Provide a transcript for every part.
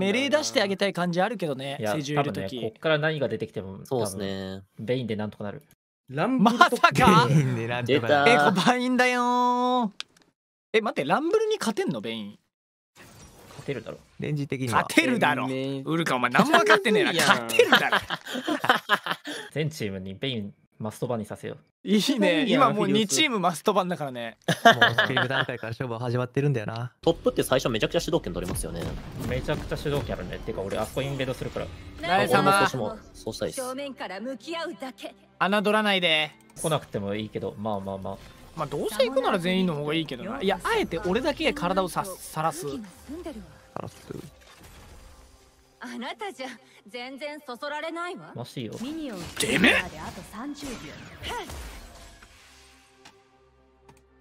メレー出してあげたい感じあるけどねいや、聖獣多分ね、いる時。こっから何が出てきても、そうですね。ベインでなんとかなる。ランブまルとさかでなんとかえこバインだよー。え待ってランブルに勝てんのベイン？勝てるだろ。レンジ的には。勝てるだろ。ねウルカお前何も分かってねえな。勝てるだろ。全チームにベインマストバンにさせよう。いいね今もう2フィリオスチームマスト版だからねもうスクリーム段階から勝負は始まってるんだよなトップって最初めちゃくちゃ主導権取れますよね。めちゃくちゃ主導権あるね。てか俺、あそこインベードするから。ライ俺も様そうしもそうしたいです。正面から向き合うだけ侮らないで来なくてもいいけど、まあまあまあ。まあどうせ行くなら全員の方がいいけどないやあえて俺だけ体をささらす空気が澄んでるわサラスあなたじゃ全然そそられないわ。マシいよ。ミニオンてめえ！あと30秒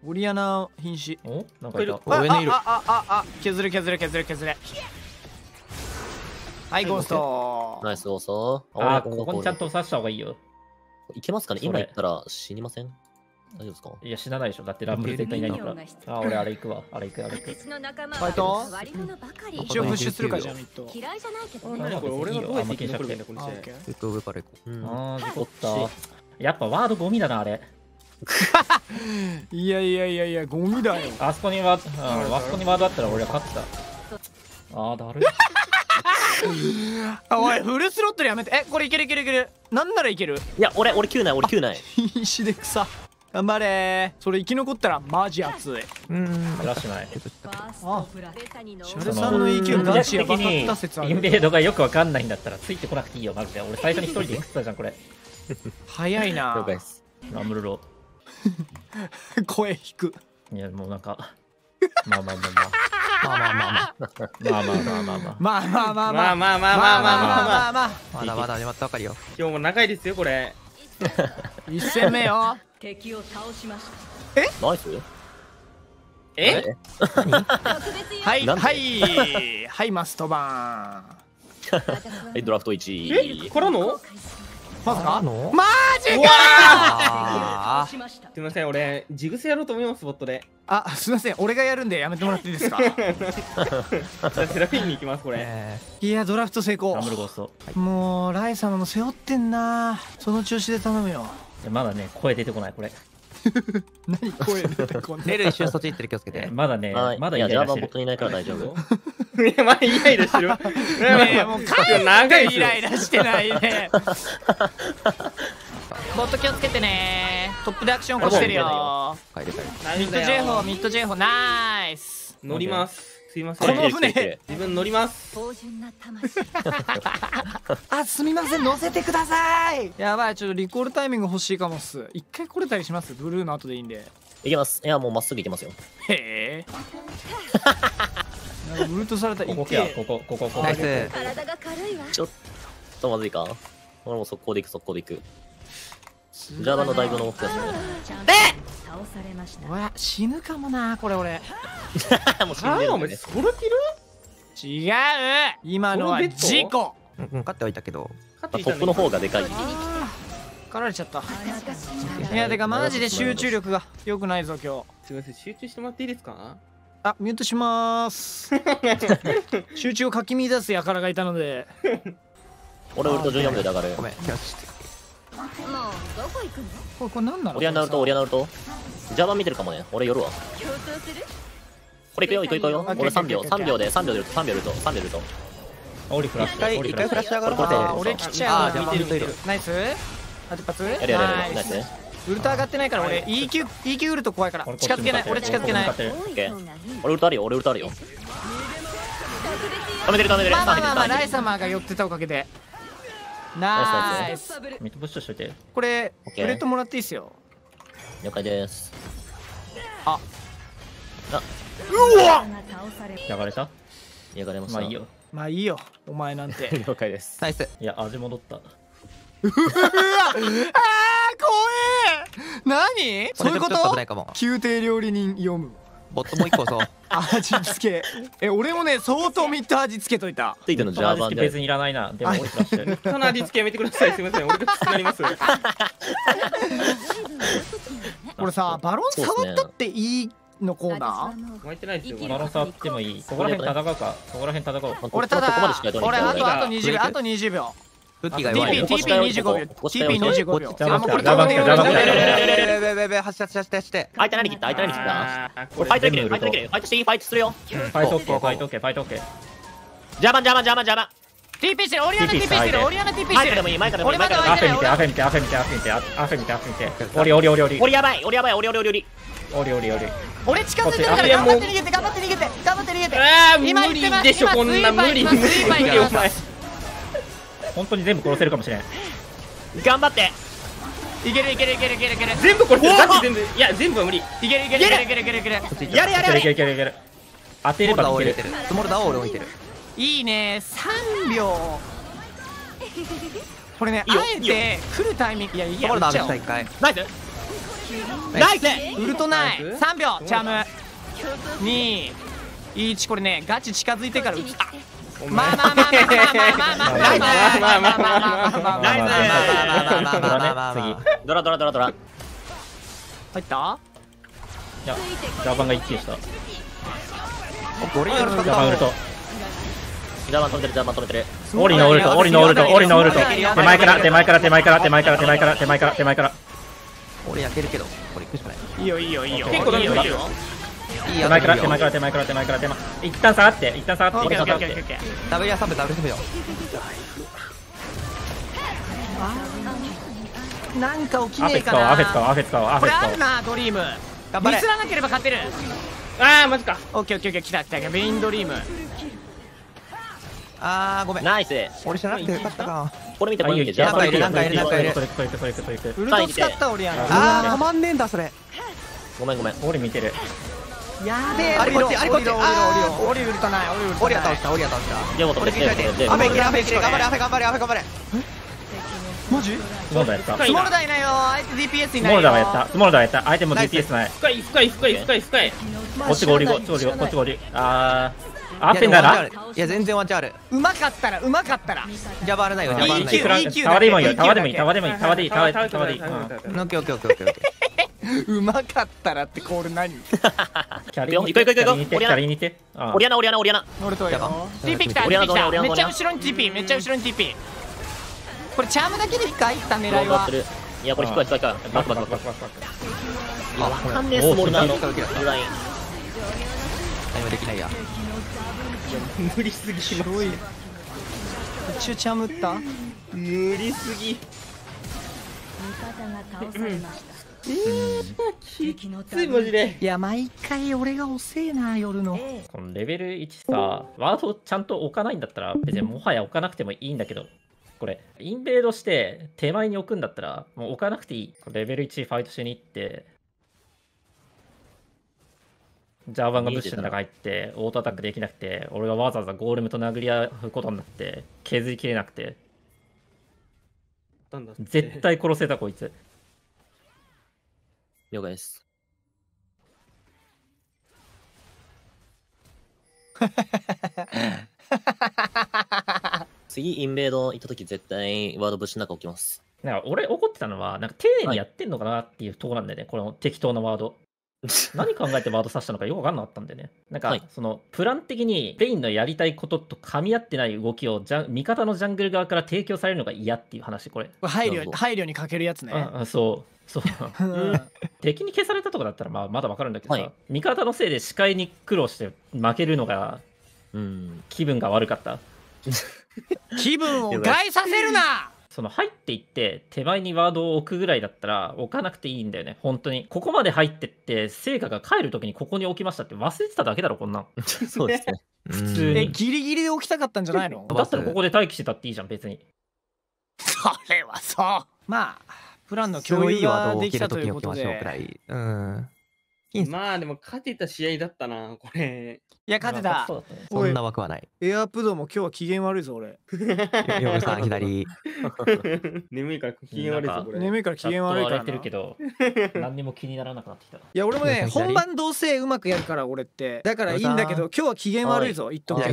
オリアナ瀕死お？なんかいた。上にいる。ああああ削る削る削る削るはいゴースト。ナイスオーソー。あー、俺ここにちゃんと刺した方がいいよ。いけますかね？今行ったら死にません？大丈夫ですか？いや、死なないでしょ。だってランブル絶対いないんだから。あー、俺あれ行くわ。あれ行く、あれ行く。ファイト一応プッシュするかじゃあミッド嫌いじゃないけどね何これ俺がどうやって生き残んだこの試合ずっと上から行こうんあー、事故った。やっぱワードゴミだな、あれ。いやいやいやいやゴミだよあそこにワード、ああそこにワードあったら俺は勝ってた。あー、だるい。あ おいフルスロットルやめてえこれいけるいけるいけるなんならいけるいや、俺、俺9ない、俺9ない。瀕死で草頑張れそれ生き残ったらマジ熱いうんらしない。ファーストブラベサニのシャレさんの EQ ガチやばかった説あインベるードがよくわかんないんだったらついてこなくていいよ、マジで。俺最初に一人で食ってたじゃん、これ。早いな。ラムルロ声低くー。いや、もうなんか。まあまあまあまあ。まあまあまあまあまあまあまあまあまあ。まあまあまあまあまあまあまあまあまあまあまあまあまあまだまだ始まったばかりよ今日も長いですよこれ 一戦目よ。敵を倒しましナイス？え？はいはいはいマストバ はい、ドラフト1位。からの？まさか？あの？マジうか！あしましたすいません俺ジグスやろうと思いますボットで。あすいません俺がやるんでやめてもらっていいですか？じゃあセラフィンに行きますこーれ。えいやドラフト成功。ラムルゴースト。もうライ様も背負ってんなその調子で頼むよ。まだね、声出てこない、これ。何声出てこんーレル一瞬そっち行ってる気をつけえて。まだねは、い。まだいや、ジャーイライラしてる。バーボットにいないから大丈夫。いやまあイライラしてるねねえもう帰長いイライラしてないね。ボット気をつけてね。トップでアクション起こしてるよ。ミッド J 砲ミッド J 砲ナイス。乗りますすいません。この船自分乗ります。芳醇な魂あすみません乗せてください。やばいちょっとリコールタイミング欲しいかもっす。一回来れたりします？ブルーの後でいいんで。いけます。いや、もうまっすぐ行けますよ。へえ。ブルートされたここここ、ここ、ここ。ナイス。体が軽いわちょっとまずいか。俺も速攻で行く、速攻で行く。ジャーバーのだいぶ登ってますね。ちゃんと倒されましたうわ死ぬかもなこれ俺 もう死んああお前でる違う今のは事故うんうん勝ってはいたけどトップの方がでかい。狩られちゃったいやてかマジで集中力が良くないぞ今日すいません集中してもらっていいですかあミュートしまーす集中をかき乱す輩がいたので俺、俺と14秒で上がるご。めんよしどこ行くの？これこれ何なの？オリアナウルト、オリアナウルト？ジャ見てるかもね。俺寄るわ。共闘するこれ行くよ、行くよ、行くよ。俺3秒、オッケーオッケー3秒で、3秒でルト、3秒でルト、3秒でルト。オリフラッシ一回ュ、一。回フラッシュ上がるこれこれあー俺来ちゃう見てる見てる。ナイス。あと一発やるやるやる。ナイス。ね。ウルト上がってないから俺。EQ, EQ ウルト怖いから。俺近づけない。俺近づけない。俺ウルトあるよ、俺ウルトあるよ。止めてる止めてる。まあまあまあライ様が寄ってたおかげでナイスミッドプッシュしといて。これプレートもらっていいっすよ了解です。倒されやがれた？やがれました。まあいいよ。まあいいよお前なんて。了解です。ナイス。いや、味戻った。うわ！あー怖え何？そういうここれちょっと危なといかも。宮廷料理人読むボットもう一個そう 味付け。え俺もね相当ミット味付けといた。ついてのジャーバーで。別。にいらないな。でもオリフラッシュ。その味付けやめてくださいすいません俺がきつくなります これさバロン触ったっていいのコーナー？湧いてないですよ。バロン触ってもいい。ここら辺戦うか。ここら辺戦おうまあ俺ただここまでしかやってない俺あとあと20いい秒あと20秒武器が弱い TP よ。TP25 秒 TP25 秒邪魔あもうこれ邪魔これ邪魔これこれこれべべべべ走って走って走って相手何切った相手何切ったファイトできるファイトできるファイトしていいファイトするよ。ファイトオッケーファイトオッケーファイトオッケー邪魔邪魔邪魔邪魔 TP してるオリアナ TP してるオリアナ TP してる前からでもいい前からでもいい俺まだ前からでもいいアフェ見てアフェ見てアフェ見てアフェ見てアフェ見てアフェ見てオリオリオリオリ俺やばい俺やばい俺俺俺俺オリオリオリ俺近づいてるから頑張って逃げて頑張って逃げて頑張って逃げてあー今無理でしょこんな無理無理無理お前本当に全部殺せるかもしれん。頑張って。いけるいけるいけるいけるいける。全部これガチ全部いや全部は無理。いけるいけるいけるいけるいけるいける。やれやれやいけるいけれるいけるいける当てればいけるスモルダーを俺置いてるいいね3秒これねいいよあえて来るタイミングいやいや打っナイスナイスウルトないナイス3秒チャーム21これねガチ近づいてから打つお前まあまあまあまあまあまあまあまあまあまあまあまあまあまあまあまあナイスまあまあまあまあまあまあ次ドラドラドラドラ入ったいやジャパンが一気にした俺によるジャパンウルト邪魔止めてる邪魔止めてるオリのウルトオリのウルトオリのウルト手前から手前から手前から手前から手前から手前から手前から俺焼けるけどこれ行くしかないいいよいいよいいよ結構ダメージいるよいい手前から手前から手前から手前から手前一旦下がって一旦下がってオッケー一旦下がってオッケーオッケーオッケー。ダブルやサブダブルサブよ。なんか起きアフェねえかな。使おうアフェ使おうアフェ使おうアこれあるなドリーム。頑張れ。ミスらなければ勝てる。あーマジか。オッケーオッケーオッケー来た来たメインドリーム。あーごめん。ナイス。俺知らなくてよかったか。これ見てこれ見てなんかいるなんかいるなんかいる。それそれそれそれそれウルト使ったオリアナあー止まんねえんだそれ。ごめんごめん。オリ見てるやべえ。あれこっちあれこっち。あー。オリウルトないオリウルトオリアない倒したオリア倒した。でも止めて。俺切られて。でアフェ切れアフェ切れ頑張れアフェ頑張れアフェ頑張れ。マジ？スモルダーやった。スモルダーいないよ相手 DPS いスないよモルダーはやった。スモルダーはやった。相手も DPS ない深い深い深い深い。深いこっちがオリこっちがオリこっちがオリあー。アッペンな？らいや全然ワンチャンある。うまかったらうまかったら。ジャバールないよジャバールない。タワでもいいよタワでもいいタワでもいいタワでいいタワでいいタワでいいうん。オッケーオッケーオッケーオッケー うまかったらってコール何？キャリーにオリアナャリーにて。あオリアナオリアナオリアナ。乗るとよ。やば TP 来たオリアナ TP 来た。オリアナめっちゃ後ろに TP めっちゃ後ろに TP これチャームだけで一回いった狙いは。いやこれ低い低い低いバックバックバックバック。わかんねえスモールなおーブライン。何もできないや。無理すぎすごい一応チャーム打った？無理すぎきついマジで。いや毎回俺が遅えな夜の。このレベル1さワードちゃんと置かないんだったら別にもはや置かなくてもいいんだけどこれインベードして手前に置くんだったらもう置かなくていい。レベル1ファイトしに行ってジャーバンがブッシュの中入ってオートアタックできなくて俺がわざわざゴーレムと殴り合うことになって削りきれなくて。絶対殺せたこいつ了解です。次インベード行った時絶対ワードブッシュの中置きます。なんか俺怒ってたのはなんか丁寧にやってんのかなっていうところなんだよね、この適当なワード 何考えてワード指したのかよく分かんなかったんでね。なんか、はいそのプラン的にベインのやりたいことと噛み合ってない動きをジャン味方のジャングル側から提供されるのが嫌っていう話、これ。配慮なるほど配慮に欠けるやつねそう。そううん 敵に消されたとかだったらまあまだ分かるんだけどさ、はい味方のせいで視界に苦労して負けるのがうん気分が悪かった。気分を害させるなその入っていって手前にワードを置くぐらいだったら置かなくていいんだよね。本当に。ここまで入ってって成果が帰る時にここに置きましたって忘れてただけだろこんなん。そうですね。普通に。えギリギリで起きたかったんじゃないの？だったらここで待機してたっていいじゃん別に。それはそう。まあプランの共有いワードをがで。起きるときにきたということ置きましょうくらでい。うん。まあでも勝てた試合だったなこれ。いや勝てた。まあそんな枠はない。エアプドも今日は機嫌悪いぞ俺。ヨブさん左。眠いから機嫌悪いぞこれ。眠いから機嫌悪いからてるけど 何にも気にならなくなってきたいや俺もね本番どうせうまくやるから俺って。だからいいんだけど今日は機嫌悪いぞ言っとく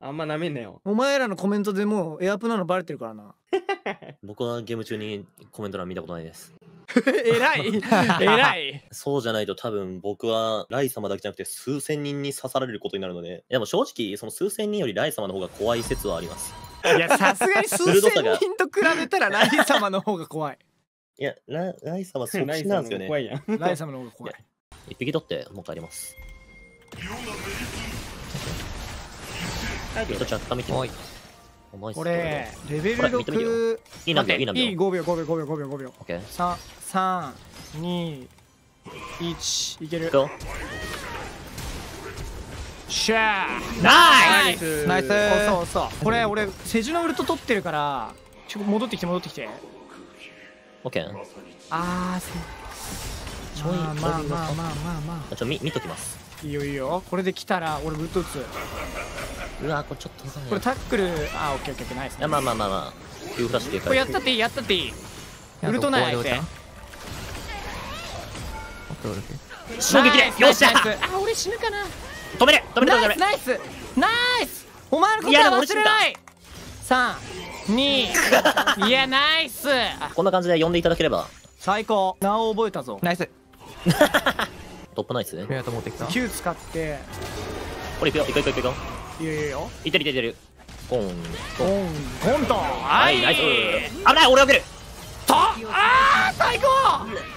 あんまなめんなよ。お前らのコメントでもうエアプなのバレてるからな。僕はゲーム中にコメント欄見たことないです えらい。えらい。そうじゃないと多分僕はライ様だけじゃなくて数千人に刺されることになるので、でも正直その数千人よりライ様の方が怖い説はあります。いやさすがに数千人と比べたらライ様の方が怖い。いや、ラライ様即ナイス死なんですよね。ライ様の方が怖い。一匹取ってもう帰ります。ちゃん、髪切るおい。お前これレベルほら見てみてよ。6いいないい待っていいなんだよ。5秒5秒5秒5秒5秒。オッケー。3 3 2 1いける。シャー。ナイス。ナイス。そうそうそう。これ俺セジュのウルト取ってるからちょ戻ってきて戻ってきて。オッケー。あーそう。ちょいまあまあまあまあまあまあ。ちょ、見、見ときます。あいいよいいよ。これで来たら俺ウルト打つうわ、これちょっとこれタックルあーオッケーオッケーオッケーナイス。いや、まあまあまあまあ。これや戒。ったっていいやったっていい。ウルトない相手衝撃でよっしゃ！あ俺死ぬかな。止めれ止めれ止めれナイスナイス。お前のこといやでもは忘れない。32 いやナイス。あこんな感じで呼んでいただければ、最高。名を覚えたぞ。ナイス。トップナイス。ありがとう持ってきた。Q 使って。これいくよ、いくよ、いくよ、いくよ。いいよいいよ。いいよいってるいってる。コーン、コン。コントははい、ナイス。危ない、俺避ける。とあー最高。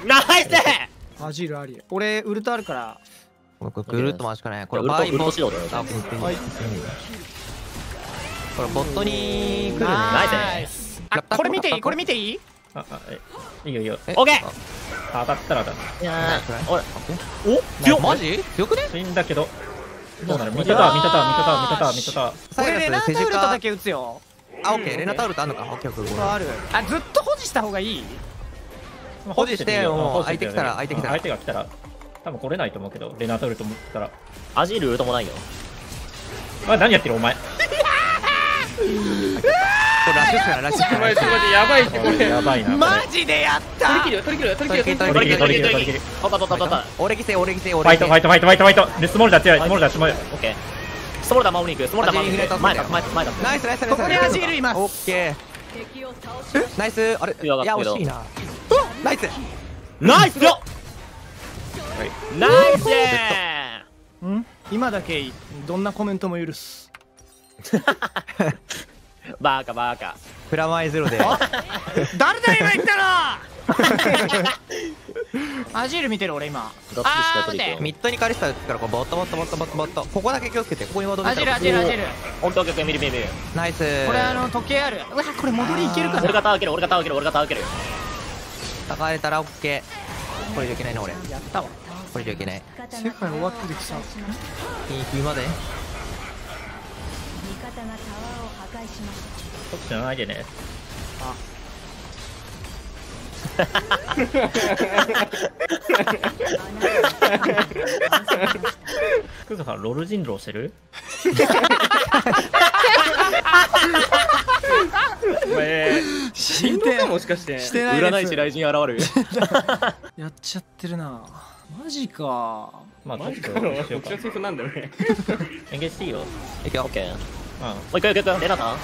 ナイスアジールあり俺ウルトあるから。これぐるっと回しかない。これウルトバイボッウルトだよあこれボットに来るね。ナイス。スあこれ見ていい？これ見ていい？ああえいいよいいよ。えオッケー！当たったら当たっいやー、俺、おマジ？強くね？んだけど。どうなる？ミトタワーミトタワーミトタワーミトタワーミトタワーこれレナタウルトだカけ打つよ。あオッケー。レナタウルトあんのか。オッケーオッケー。オッケーある。あずっと保持した方がいい？保持してよもう保持して相手来たら相手来たら。相手が来たら。多分来れないと思うけどレナートルと思ったら。アジールウルトもないよ。あ何やってるお前。ラッシュっすから ラッシュっすからやばいってこれ。やばいなマジでやった取り切るよ取り切るよ取り切るよ取り取り切る取り切る取り切る取った取った取った。俺犠牲俺犠牲フ俺犠牲ァイトファイトファイトファイトファイト。でスモールダー強い。スモールダー。強いオッケー。スモールダー守りに行く。スモールダー守りに行く。前だ、前だ、前だ。ナイスナイスナイス。ここにアジールいます。オッケーナイス。あれ？いや惜しいな。ナイス。ナイスよ。ナイスん。今だけどんなコメントも許す。バーカバーカ。プラマイゼロで。誰だ今言ったの？アジール見てる俺今。がっつりした取り行くよ。ミッドにカリスタ打つからこうボットボットボットボット。ボットここだけ気をつけてここに戻アジールアジールアジール。見る見る見る。ナイス。これあの時計ある。うわこれ戻りいけるかな。俺がタワー開ける、俺がタワー開ける、俺がタワー開ける。たかれたらオッケーこれ以上いけないな俺。やったわ。これ以上いけない。世界終わってるくさ緊急まで味方がタワーを破壊しましたそっちじゃないでねクズさんロル人狼してる？お前死ん人狼かもしかして。してない占い師雷神現る？やっちゃってるな。マジか。まあちょっとマジかよしようかうちのセリフなんだよね。エンゲージしていいよ。いくよ。オッケー。もうう一回行く行く。レナタン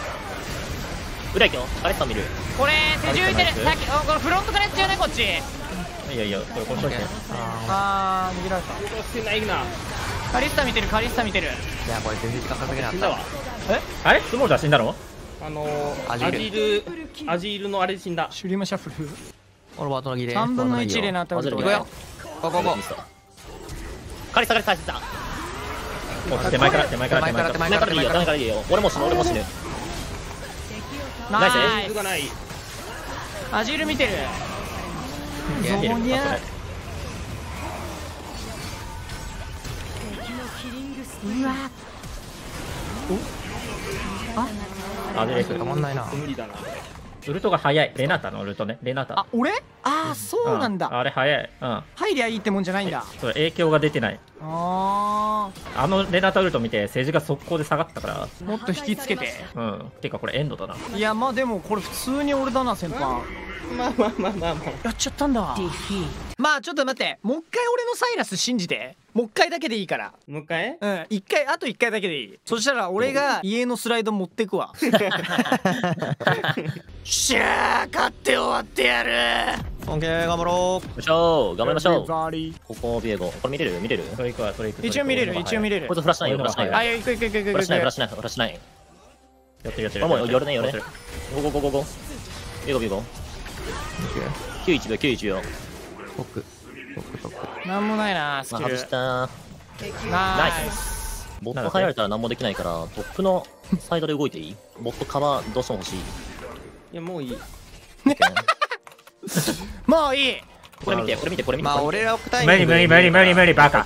裏行くよ。カレスさん見る。これ手中いてる。さっきあこれフロントからやっちゃうねこっち。んいやいやこれこれこれあー。逃げられた。してないな。カリスタ見てるカリスタ見てる。いやこれ全然時間稼げなかっ死んだわ。あれ？スモールダー死んだの？あのーアアジールアジールのあれで死んだ。シュリームシャッフル。た俺バートの儀礼3分の1レナなータウルトマジで行くよ。ここここカレスタカレスタカレスタ。もう手前から手前から手前から。手ダメから。でいいよ、ダメからでいいよ。俺も死ぬ、俺も死ぬ。ナイス。ナイス。傷がない。アジール見てる。ゾーニャうわ。あ。でたまんないな無理だなウルトが早い。レナタのウルトね。レナタ。あ俺？あーそうなんだ。あれ早い。うん。入りゃいいってもんじゃないんだ。それ影響が出てない。ああのレナタウルト見て政治が速攻で下がったから。ーもっと引きつけて。うん。てかこれエンドだな。いやまあでもこれ普通に俺だな先輩。まあまあまあまあまあやっちゃったんだ。まあちょっと待って。もう一回俺のサイラス信じてもう一回だけでいいから。もう一回？うん。一回あと一回だけでいい。そしたら俺が家のスライド持ってくわ。しゃー勝って終わってやる。オッケー頑張ろう。よいしょ。頑張りましょう。ここビエゴこれ見れる？見れる？それ行くわそれ行く一応見れる一応見れる。こいつフラッシュないよ。フラッシュないよ。あいや行く行く行く行くフラッシュないフラッ行シュないフラッシュない。やってるやってるあもう寄るね寄るね。ゴゴゴゴゴビエゴビエゴ91秒91秒なんもないなスまあキル外した。ナイス。ボット入られたら何もできないからトップのサイドで動いていい？ボットカバーどうしても欲しい。いやもういい。もういい。これ見てこれ見てこれ見て。まあこれ見て俺ら奥タイ無理無理無理無理無理バカ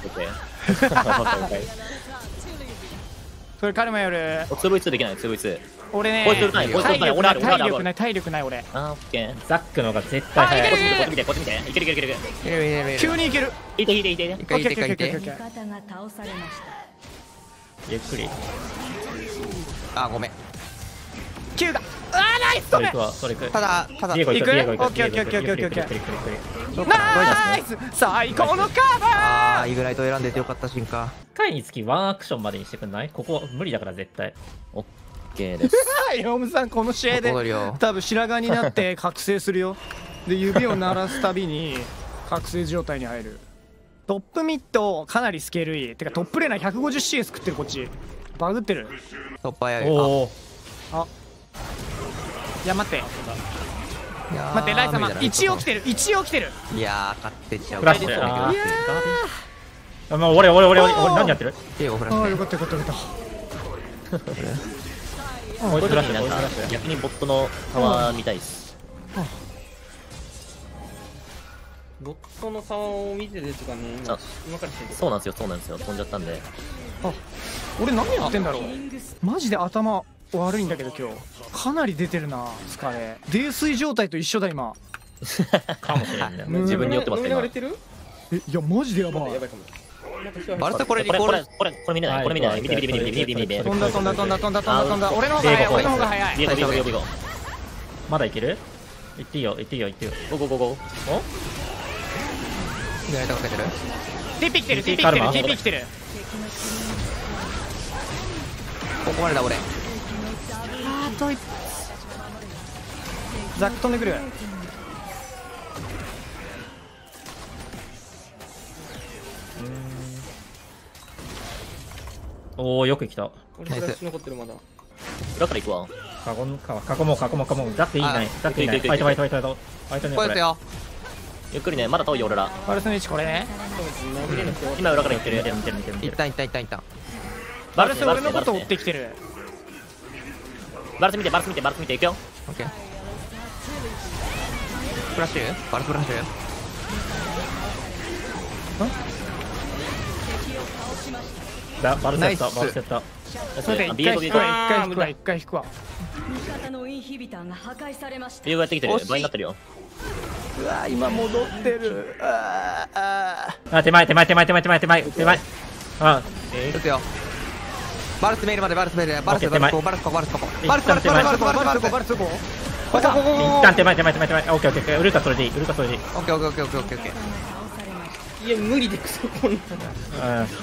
それカルマよる。2V2 できない 2V2 俺ね体力ない体力ない体力ない俺。あオッケー。ザックの方が絶対早い。こっち見てこっち見ていけるいけるいけるいける。いける。急にいけるいていていていていけるいけるいけるいけるゆっくり。あごめん。9が。あーナイスそれ止め行くわそれ行くただただ。行く？オッケーオッケーオッケーオッケー。ディエゴ行くディエゴ行くディエゴ行くディエゴ行くどっかナイス！最高のカあバー！あイグライト選んでてよかった瞬間一回につきワンアクションまでにしてくんない？ここ無理だから絶対。オッケーです。ヨウムさんこの試合で多分白髪になって 覚醒するよ。で指を鳴らすたびに覚醒状態に入る。トップミッドかなりスケールいい。てかトップレーナー 150CS 食ってるこっち。バグってる。突破やるおおいや待って。待ってライ様一応来てる。一応来てる。いやー勝ってっちゃう。フラッシュそうだあけどー。あもう俺俺俺俺何やってる？ディエゴフラッシュねああよかったよかったよかったこいつフラッシュなんかこいつフラッシュ逆にボットのタワー見たいっすボットの差を見てるとかね今からしてるそうなんですよそうなんですよ飛んじゃったんで俺何やってんだろうマジで頭悪いんだけど今日。かなり出てるな疲れ。泥酔状態と一緒だ今。かもしれんね。うん。自分に酔ってます飲み今ながられてる？えいやマジでやばい。バルタこれリこれこれコール。これこれ見れないこれ見れない見て見て見て見て見て見て見て飛んだ飛んだ飛んだ飛んだ飛んだ飛んだ俺の方が早い俺の方が早いビエゴビエゴビエゴビエゴまだいける行っていいよ行っていいよ行っていいよゴゴゴゴイグライトかけてる TP 来てる TP 来てる TP 来てるここまでだ俺あと一ザック飛んでくる。おおよく来た。俺フラッシュ残ってるまだ。裏から行くわ。カゴンか囲もう囲もう囲もうだっていいないあだっていいないファイトファイトファイトファイト。ファイトねこれゆっくりね。まだ遠いよ俺ら。パルスの位置これ。ね今裏から行ってる。見てる見てる見てる。見てる一旦一旦一旦一旦。パルス俺のこと追バルスってきてるバルス見てバルス見てバルス見ていくよオッケーフラッシュバルスフラッシュだバルセットバルセットそれであ一回引一回引くわ一回引くわ味方のインヒビターが破壊されましたビエゴやってきてる倍になってるようわ今戻ってるあーああ手前手前手前手前手前手前手前あですよバルスメールまでバルスメールバルスバルスコバルスコバルスコバルスバルスバルスバルスコバルスコここバルス旦手バルス、バルス前オッケーオッケーバルスそれバいいバルスそれでいいオッケーバルス、バルスケーバルスーバルスーいやバルスくそこバルス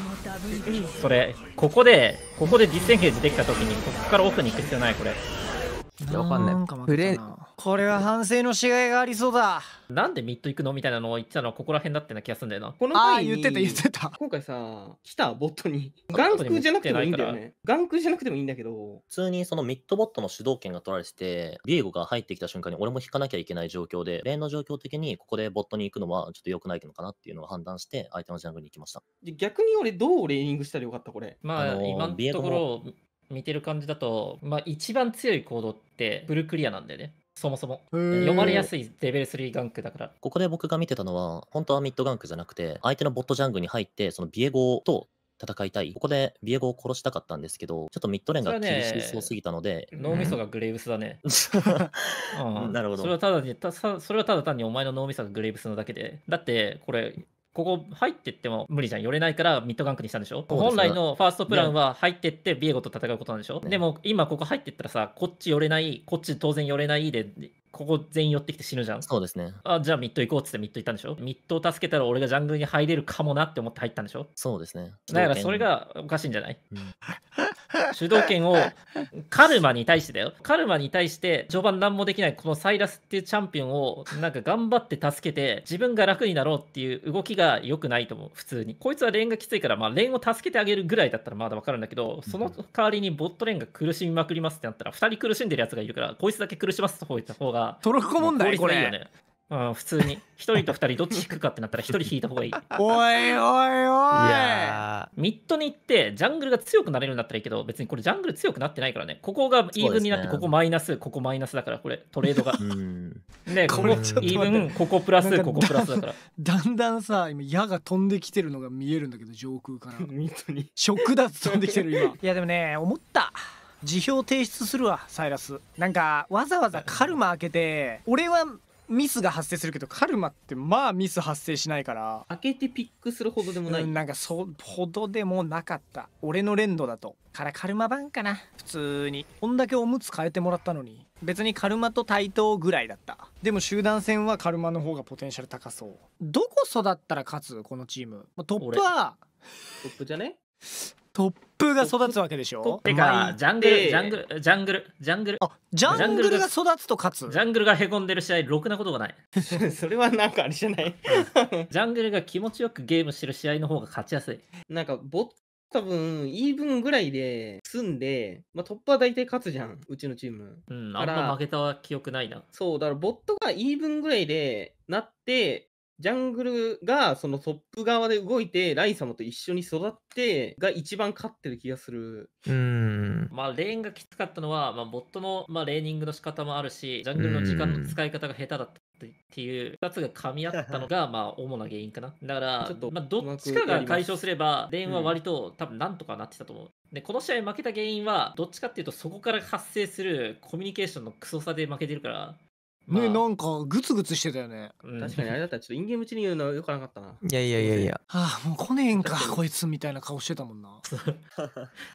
んそれここでここでバルスエンゲージできた時にここから奥に行く必要ないこれいやわかんないプレこれは反省のしがいがありそうだ。なんでミッド行くのみたいなのを言ってたのはここら辺だってな気がするんだよな。このああ前に言ってた言ってた。今回さ来たボットにガンクじゃなくてもいいんだよね。ガンクじゃなくてもいいんだけど。普通にそのミッドボットの主導権が取られてて、ビエゴが入ってきた瞬間に俺も引かなきゃいけない状況で、レーンの状況的にここでボットに行くのはちょっと良くないのかなっていうのを判断して、相手のジャングルに行きました。で逆に俺どうレーニングしたらよかったこれ。まあ、あのー今のところ見てる感じだと、まあ、一番強い行動ってフルクリアなんだよねそもそも。読まれやすいレベル3ガンクだから。ここで僕が見てたのは、本当はミッドガンクじゃなくて、相手のボットジャングルに入って、そのビエゴと戦いたい。ここでビエゴを殺したかったんですけど、ちょっとミッドレーンが厳しそうすぎたので、脳みそがグレイブスだね、うん。なるほど。それはただにたさそれはただ単にお前の脳みそがグレイブスなだけで。だってこれここ入ってっても無理じゃん。寄れないからミッドガンクにしたんでしょ？本来のファーストプランは入ってってビエゴと戦うことなんでしょ、ねでも今ここ入ってったらさこっち寄れないこっち当然寄れないでここ全員寄ってきて死ぬじゃん。そうですね。あ、じゃあミッド行こうっつってミッド行ったんでしょ？ミッドを助けたら俺がジャングルに入れるかもなって思って入ったんでしょ？そうですね。だからそれがおかしいんじゃない？うん主導権をカルマに対してだよ。カルマに対して序盤何もできないこのサイラスっていうチャンピオンをなんか頑張って助けて自分が楽になろうっていう動きが良くないと思う、普通に。こいつはレーンがきついから、まあレーンを助けてあげるぐらいだったらまだわかるんだけど、その代わりにボットレーンが苦しみまくりますってなったら、2人苦しんでるやつがいるから、こいつだけ苦しますと方った方が、トロッコ問題これいいよね。うん、普通に。1人と2人どっち引くかってなったら1人引いた方がいい。おいおいおい。いやミッドに行ってジャングルが強くなれるんだったらいいけど別にこれジャングル強くなってないからね。ここがイーブンになってここマイナスここマイナスだからこれトレードが。うん。ねここイこれちょっと待って。ーブンここプラスここプラスだから。だんだんさ今矢が飛んできてるのが見えるんだけど上空から。本当に。食脱飛んできてる今。いやでもね思った。辞表提出するわサイラス。なんかわざわざカルマ開けて俺はミスが発生するけどカルマってまあミス発生しないから。開けてピックするほどでもない。うんなんかそほどでもなかった。俺の連動だと。からカルマ版かな。普通に。こんだけおむつ変えてもらったのに。別にカルマと対等ぐらいだった。でも集団戦はカルマの方がポテンシャル高そう。どこ育ったら勝つ？このチーム。まあトップはトップじゃね？トップが育つわけでしょ？てまあかジャングルでジャングルジャングルジャングル。あジャングルが育つと勝つ？ジャングルがへこんでる試合ろくなことがない。それはなんかあれじゃない？ジャングルが気持ちよくゲームしてる試合の方が勝ちやすい。なんかボッ多分イーブンぐらいで済んで、まあ、トップは大体勝つじゃんうちのチーム。うんあんま負けた記憶ないな。そうだからボットがイーブンぐらいでなってジャングルがそのトップ側で動いてライ様と一緒に育ってが一番勝ってる気がするーうーんまあ、レーンがきつかったのは、まあ、ボットの、まあ、レーニングの仕方もあるし、ジャングルの時間の使い方が下手だったっていう2つが噛み合ったのが、まあ、主な原因かな。だからちょっと、まあ、どっちかが解消すれば、レーンは割と、多分なんとかなってたと思う。で、この試合負けた原因は、どっちかっていうと、そこから発生するコミュニケーションのクソさで負けてるから。まあねなんかグツグツしてたよねうん確かにあれだったらちょっとインゲーム中に言うのはよくなかったな。いやいやいやいやはあもう来ねえんかこいつみたいな顔してたもんな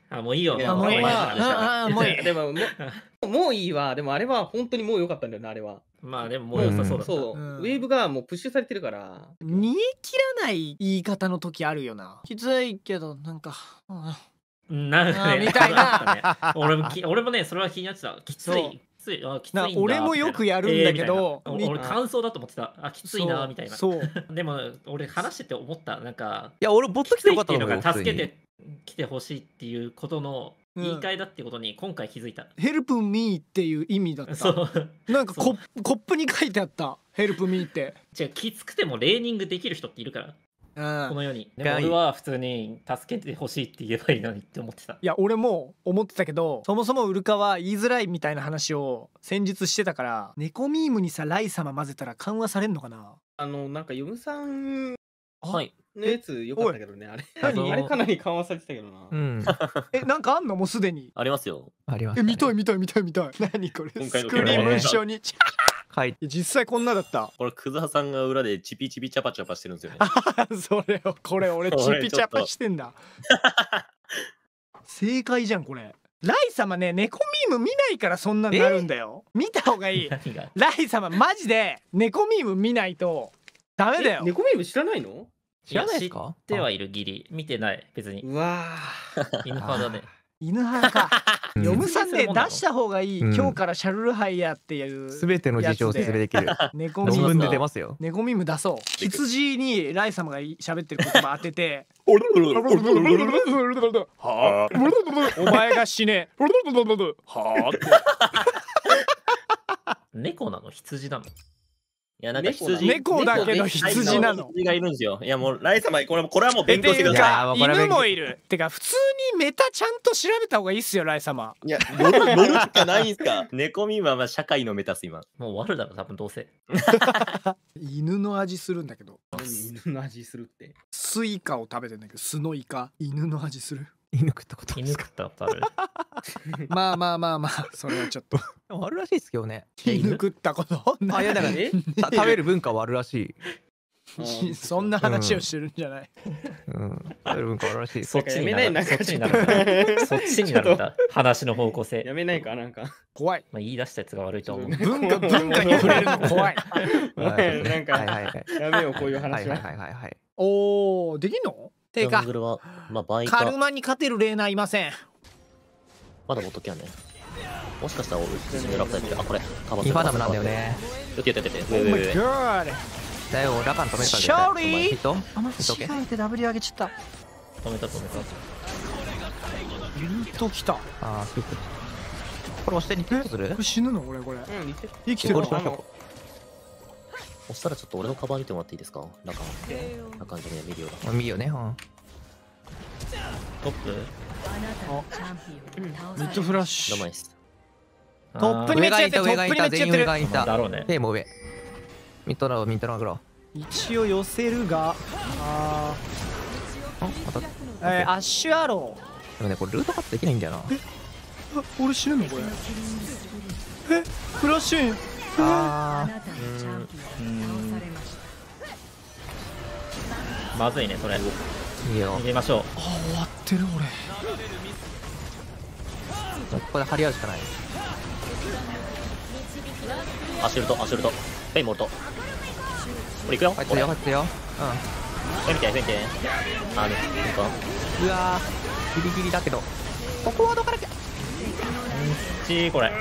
あ、もういいよ。いもういいお前のああもういい でももう、もういいわ。でもあれは本当にもう良かったんだよね、あれは。まあ、でももう良さそうだった。そう、うんウェーブがもうプッシュされてるから。煮え切らない言い方の時あるよなきついけどなんか、うんうんなんかね、あーみたいな あったね俺もき俺もね、それは気になってた。きつそうい。きつい。あきついな俺もよくやるんだけどえー俺、み感想だと思ってた。あ、きついな、みたいな。そうでも、俺話してて思った。なんか、いや俺ボット来てよかったのが助けてきてほしいっていうことのうん言い換えだってことに今回気づいた。ヘルプミーっていう意味だったそう。なんかココップに書いてあったヘルプミーって違う、きつくてもレーニングできる人っているから、うんこの世に。でがも俺は普通に助けてほしいって言えばいいのにって思ってた。いや俺も思ってたけどそもそもウルカは言いづらいみたいな話を先日してたから猫ミームにさライ様混ぜたら緩和されんのかな？あの、なんか、ヨムさんはい。のやつ良かったけどね、あれ。何？あれかなり緩和されてたけどな。うん えなんかあんの？もうすでにありますよ。ありましたねえ見たい見たい見たい見たい何これ？今回のスクリーム一緒にち書いて。実際こんなだった。これ、クザさんが裏でチピチピチャパチャパしてるんですよね。それをこれ俺 チピチャパしてんだ。正解じゃんこれ。ライ様ね猫ミーム見ないからそんなになるんだよ。見た方がいい。ライ様マジで猫ミーム見ないとダメだよ。え？猫ミーム知らないの？知らないですやか？知ってはいるギリ。見てない、別に。うわ犬派だね。犬派か。うん。ヨムさんで出した方がいい、うん。今日からシャルルハイヤっていう全ての事情を説明できる。猫ミームで出ますよ。猫ミ出そう。羊にライ様が喋ってる言葉当てて。おるおるおるはあお前が死ね。は あ猫なの？羊なの？いや、なんか羊。猫だけど羊なの羊がいるんですよ。いや、もう、ライ様、これこれはもうえ勉強してください犬もいるてか普通にメタちゃんと調べた方がいいっすよライ様い。いや、乗る乗るしかないんすか。猫ミーはまあ社会のメタス今。もう終わるだろ、多分どうせ。犬の味するんだけどー犬の味するって。スイカを食べてんだけど巣のイカ？犬の味する？犬食ったことあるん犬ですか？食ったことある。まあまあまあまあそれはちょっと。でもあるらしいですけどね。え犬？犬食ったこと？あいやだからえ？た食べる文化はあるらしい。う んそんな話をしてるんじゃない、うん。それ文化らしいです。そっちになる。なんかそっちになる。んだそっちになるんだ。話の方向性。やめないかなんか。怖い。まあ言い出したやつが悪いと思う。文化文化に触れるの怖い。はい。なんかはいはいはい。やめようこういうは。い話ははいはいはいはい。おーできんの？てかジャングルは、まあ、倍か、カルマに勝てるレーナーいません。まだボットケアね。もしかしたら俺、自分ラプタイプあ、これ、カバインファーナムなんだよ。ね。よってよってよって。Oh 上上 my 上。god だよ、ラカン止めるから絶対。ショーリーヒット？あ間違えて W 上げちゃった止めた止めた。ユート来た。こあ。これ押してリピートする？れ死ぬの？俺これ。うんリセット。生きてるのこれしたらちょっと俺のカバー見てもらっていいですか？ラカン。ラカンじゃねえ、ミリオだ。まあいいよね。うん。トップ？ミッドフラッシュダマイス。トップにめっちゃやってる上がいた、上がいた、全員上がいた。だろうねペイも上。ミッドラウ、ミッドラグロ。一応寄せるがああ、また。ー、えー、アッシュアロでもね、これルートカットできないんだよな。ーあ俺死ぬのこれえフラッシュインあまずいねそれー、いいよ逃。げましょうあ終わってる俺ここで張り合うしかない。アシュルト、アシュルト。ペイモルト。これ行くよ。入ってるよ、入ってるよ。ペイ見て、ペイ見て。あ、ね、いいか。うん。うわー、ギリギリだけど。ここはどかなきゃ。ちーこれ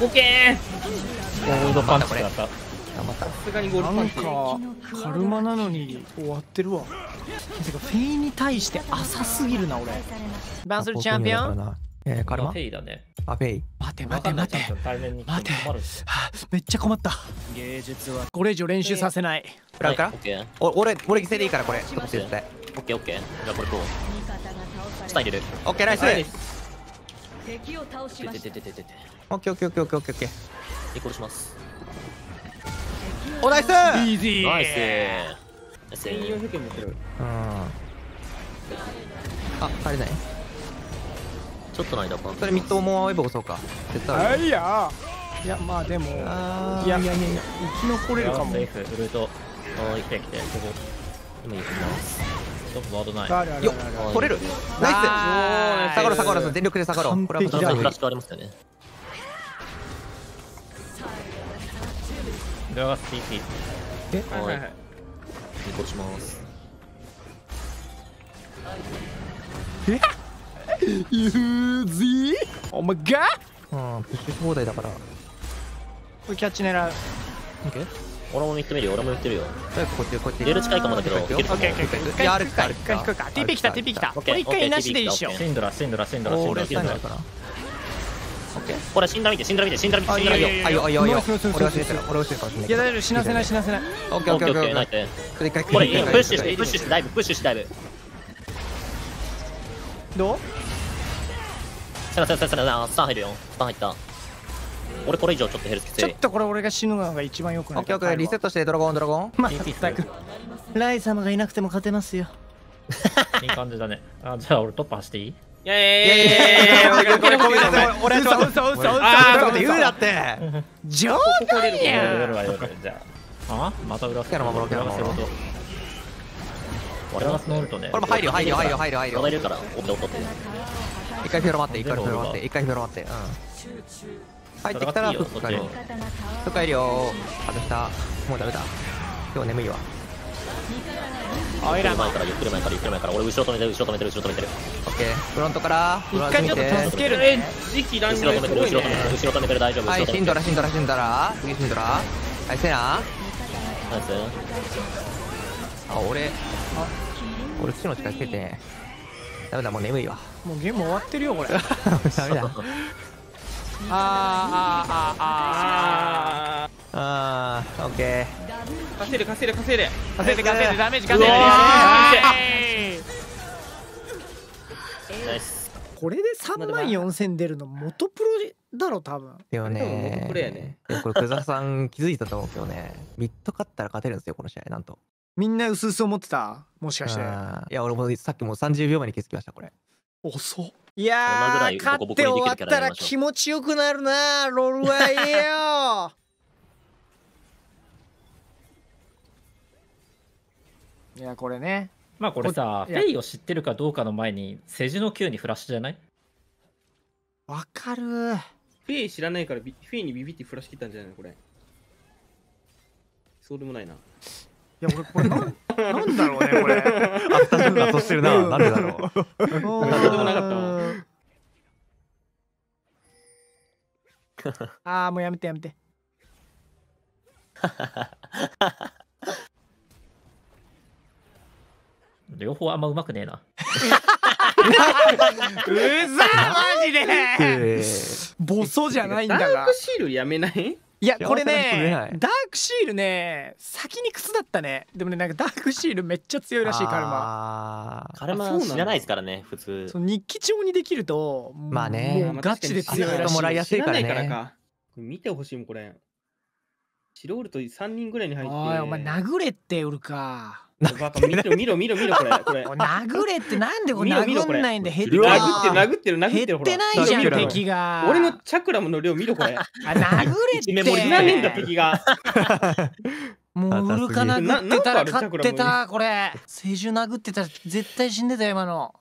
動けゴールドパンチだった。さすがにゴールなんパンカルマなのに終わってるわてかフェイに対して浅すぎるな俺バンするチャンピオンンえー、カルマ？フェイだねあ、ペイ。待てわ待て待てかんないチャンピオン対面に来てはあめっちゃ困った芸術はこれ以上練習させないフラウから？オッケー。お俺、俺犠牲でいいからこれ。オッケー、オッケー。じゃあこれこう。下入れる。オッケー、ナイス。はい敵を倒してましてたててててて。オッケー、オッケー、オッケー、オッケー、オッケー。リコールします。お、ナイス！イージーナイス。ナイス1400円持ってるうん。あ、足りない？ちょっとの間か。それミッドもウェブ押そうか。絶対あいや。いやまあでもいやいやいやいや生き残れるかも。セーフウルト。はい、来て来てここ今行きます。トップワードない。よ取れる？ナイス！下がろう下がろう。全力で下がろう。これはフラッシュありますよね。ドラガス TP ははいはいい。はい。します。ユージー？お前がうんプッシュし放題だから。これキャッチ狙う。オッケー俺も見てみるよ、俺も見てるよ。とりあえずこっちこっち。レール近いかもだけど、いけるかも。オッケー。オッケーオッケーくか一回一回引くか TP 来た TP 来たオッケーこれ一回なしでいいっしょシンドラシンドラシンドラシンド俺ラシンドラオッケーこれ、死んだら見て、死んだら見て、死んだら見て、死んだら見て。あいいよあいいよ。あいいよ俺は死ねてる俺は死ねてるいいや大丈夫死なせない死なせない。オッケーオッケーオッケーオッケーナイス。これ、プッシュして、プッシュして、ダイブ、プッシュして、ダイブ。どう？せなせなせなせな、スタン入るよ。スタン入った。俺、これ以上ちょっとヘルスきつい。ちょっ。とこれ俺が死ぬのが一番よくない。オッケーオッケーリセットしてドラゴンドラゴン？まったく。ライ様がいなくても勝てますよ。いい感じだね。あじゃあ俺トップ走っていい？いやいやいやいやいや俺ごめんごめんごめん俺嘘嘘嘘嘘あーこと言うなって冗ここ出るややるわやるわじゃああまた裏キャラ守ろうキャラ守ろう俺がスノールトねこれも入るよ入るよ入るよ入るよ入るよまだいるから、おっておって。一回フィオロ待って一回フィオロ待って一回フィオロ待ってうん入ってきたらフック帰るよフック帰るよ外したもうダメだ今日眠いわおいらも前から、ゆっくり前から、ゆっくり前から。俺、後ろ止めてる、後ろ止めてる、後ろ止めてる。オッケーフロントから一回ちょっと助けるえね時期乱後ろ止めてる、後ろ止めてる、後ろ止めてる、大丈夫。はいシンドラシンドラシンドラ次シンドラはいセナナイス。あ俺あ俺土の力つけてねダメだもう眠いわもうゲーム終わってるよこれダメだあーあーあーあああーオッケー稼いで稼いで稼いで。ー稼いで。稼いでダメージ稼いで。これで3万4000出るの元プロだろ多分。ーでも多分元ねプレイやね。でもこれ久沢さん気づいたと思うけどね。ミッド勝ったら勝てるんですよこの試合なんと。みんな薄々思ってた？もしかして。いや俺もさっきもう30秒前に気づきましたこれ。遅っ。いやー勝って終わったら気持ちよくなるなロールはいいよいやこれね。まあこれさ、フェイを知ってるかどうかの前に、セジの Q にフラッシュじゃない？わかる。フェイ知らないからビフェイにビビってフラッシュ切ったんじゃないの？これ。そうでもないな。いや俺これなん なんだろうねこれ。あったかがとしてるな。なんでだろう。そう。でもなかったわ。ああもうやめてやめて 両方あんまうまくねえな。うざマジで。えボソじゃないんだダがークシールやめない？いやこれねダークシールね先に靴だったね。でもねなんかダークシールめっちゃ強いらしいカルマ。マカルマあそうなんだ。知らないですからね、普通。そう日記帳にできるとまあね。もうガチで強いらしい。もらいやすいからね知らないからか。これ見てほしいもん、これ。白ウルト3人ぐらいに入って。おいお前殴れって売るかバカ見ろ見ろ見ろ見ろこれ。これ。殴れってなんでこれ殴んないんで減ってうわ。殴ってる殴ってる殴ってるほら。減ってないじゃん敵が。俺のチャクラムの量見ろこれ。あ殴れ一メモリって知らねえんだ敵が。もうウルカ殴ってたら勝ってたこれ。聖樹殴ってたら絶対死んでたよ今の